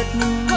đất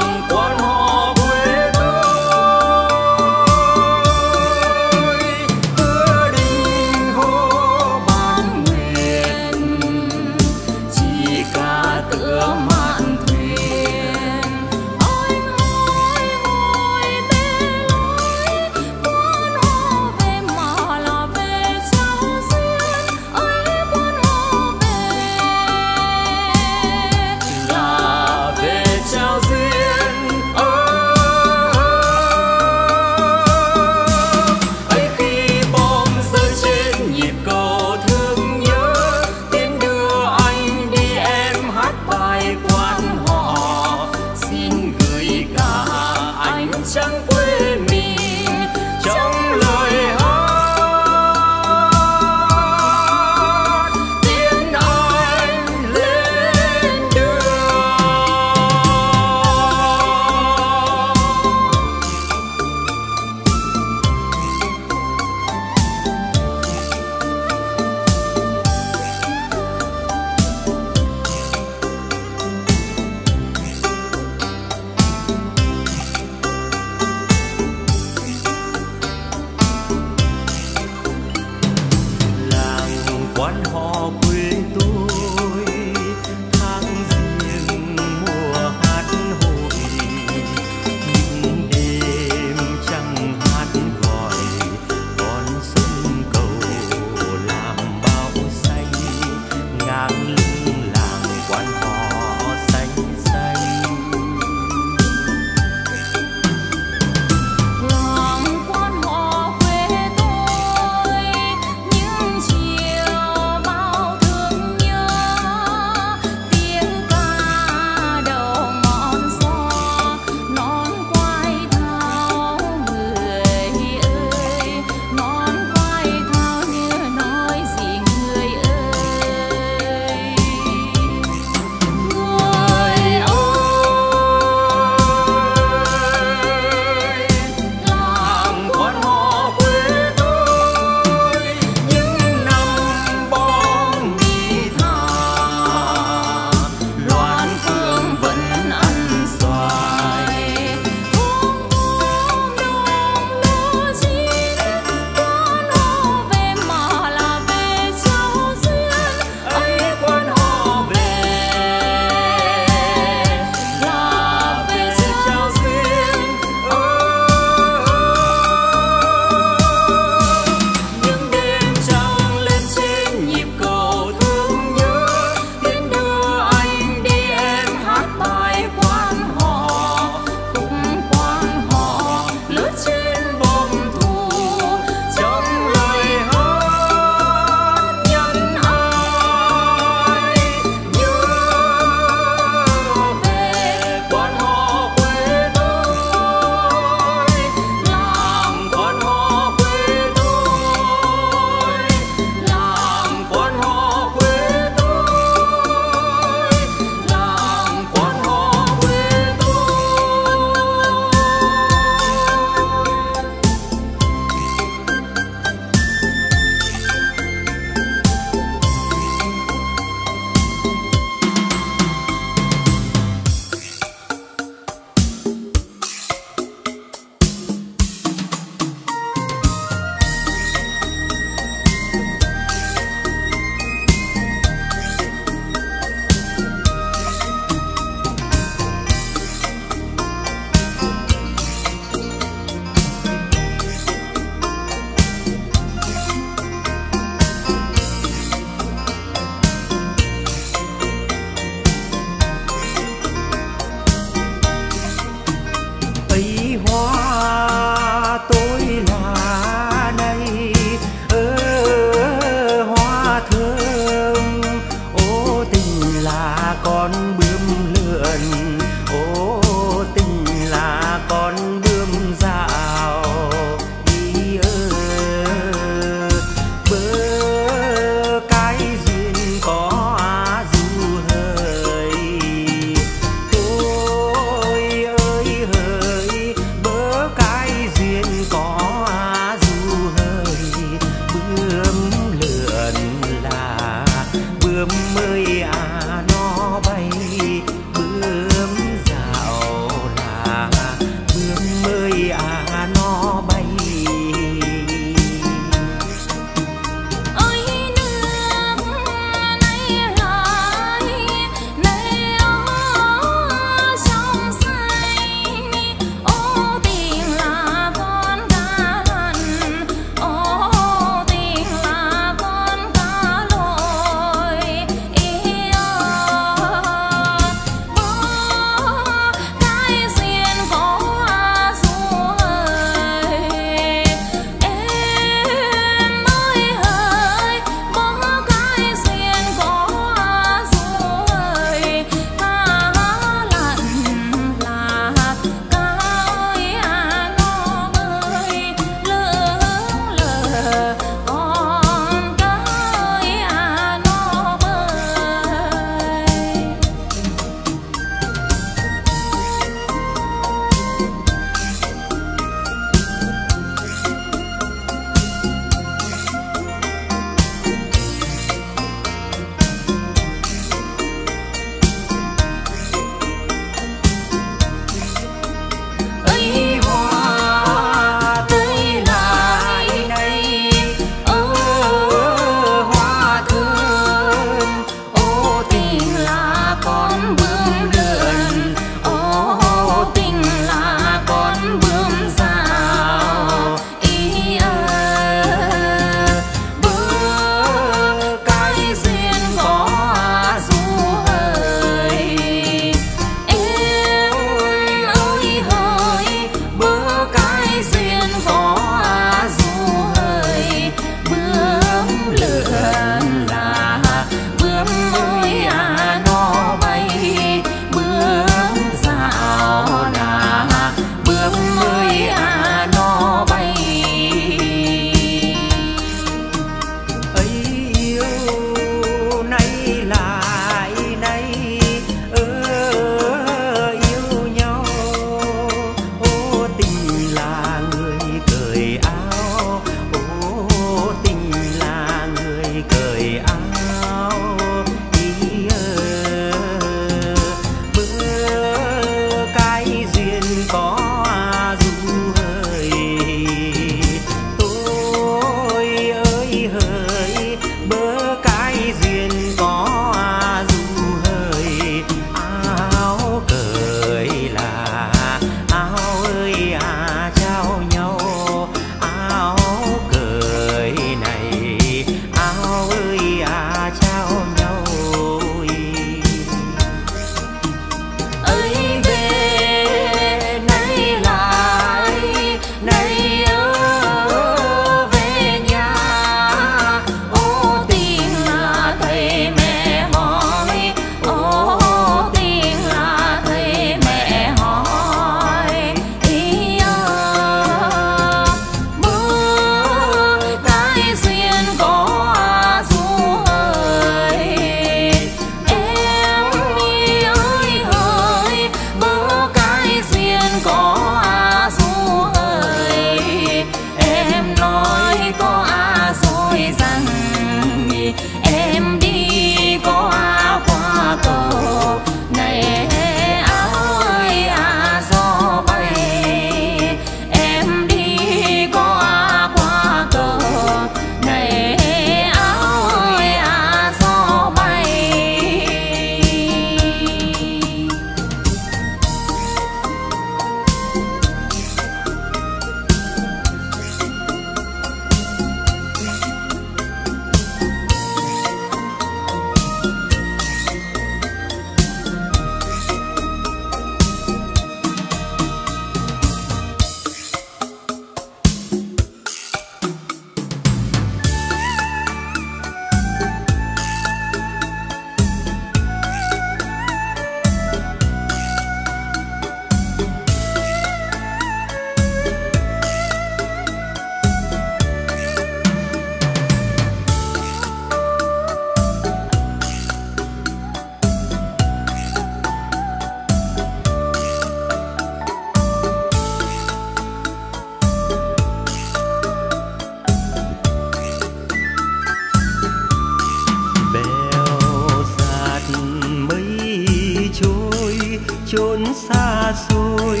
chốn xa xôi.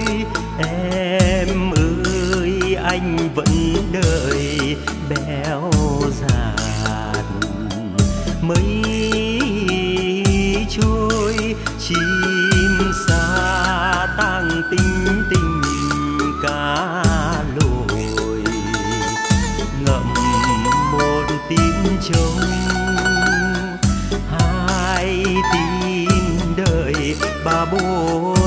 Em ơi, anh vẫn đợi béo giạt mấy trôi chim xa tang tình tình cá lội ngậm một tiếng trống bố